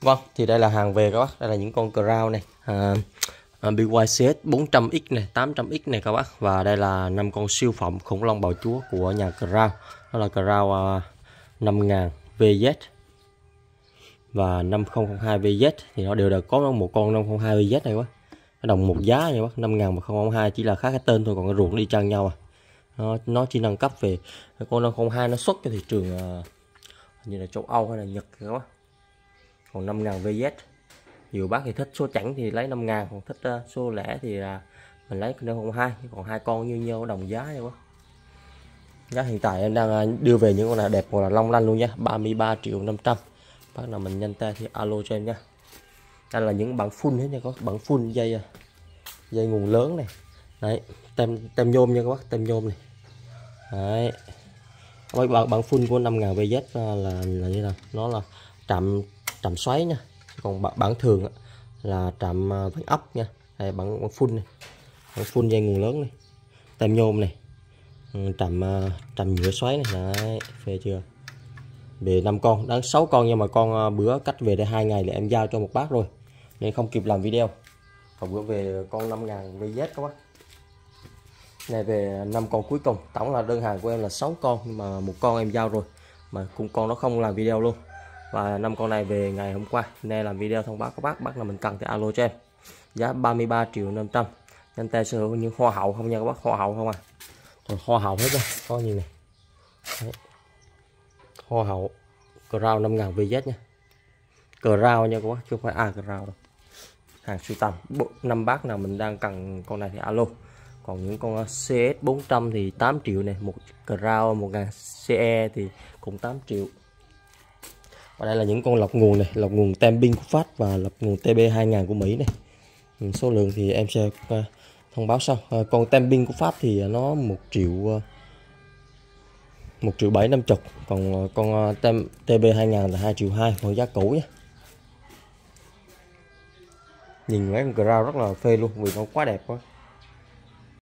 Vâng, thì đây là hàng về các bác. Đây là những con crown này. À, à BYCS 400X này, 800X này các bác. Và đây là năm con siêu phẩm khủng long bào chúa của nhà crown. Đó là crown uh, 5000 VZ và 5002 VZ thì nó đều là có một con 502 VZ này quá đồng một giá nha bác 5000 và 002 chỉ là khác cái tên thôi còn cái ruộng đi chăng nhau à nó, nó chỉ nâng cấp về con 502 nó xuất cho thị trường uh, như là châu Âu hay là Nhật các bác còn 5000 VZ nhiều bác thì thích số chẵn thì lấy 5000 còn thích uh, số lẻ thì uh, mình lấy con 02 còn hai con như nhau đồng giá nha quá giá hiện tại em đang à, đưa về những con nào đẹp hoặc là long lanh luôn nha 33 triệu 500 bác nào mình nhanh tay thì alo cho em nha. Đây là những bản full hết nha có bản full dây à, dây nguồn lớn này. Đấy tem tem nhôm nha các bác tem nhôm này. Đấy. Các bản, bản full của 5000 VZ là là như nào? Nó là trạm trạm xoáy nha. Còn bản, thường là trạm à, ván ốc nha. Đây bản, bản full này. Bản full dây nguồn lớn này. Tem nhôm này. Ừ, trạm à, trạm nhựa xoáy này. Đấy phê chưa? Về 5 con. Đáng 6 con nhưng mà con à, bữa cách về đây hai ngày thì em giao cho một bác rồi. Nên không kịp làm video. Còn bữa về con 5000 VZ các bác này về 5 con cuối cùng. Tổng là đơn hàng của em là 6 con nhưng mà một con em giao rồi. Mà cũng con nó không làm video luôn và năm con này về ngày hôm qua nên làm video thông báo các bác bác là mình cần thì alo cho em. Giá 33 triệu 500 nhanh tay sở hữu những hoa hậu không nha các bác hoa hậu không à? Rồi, hoa hậu hết rồi có gì này Đấy. hoa hậu cờ rau 5000 VZ nha. Cờ rau nha các bác chứ không phải a cờ rau đâu. Hàng sưu tầm năm bác nào mình đang cần con này thì alo. Còn những con uh, CS 400 thì 8 triệu này một Crown 1000 CE thì cũng 8 triệu và đây là những con lọc nguồn này lọc nguồn tem pin của Pháp và lọc nguồn TB 2000 của Mỹ này. Ừ, số lượng thì em sẽ uh, thông báo sau. Ờ, con còn tem pin của Pháp thì ờ, nó một triệu uh, 1 triệu 7 50 còn con tem TB 2000 là 2 triệu 2 còn giá cũ nhé nhìn mấy con crown rất là phê luôn vì nó quá đẹp quá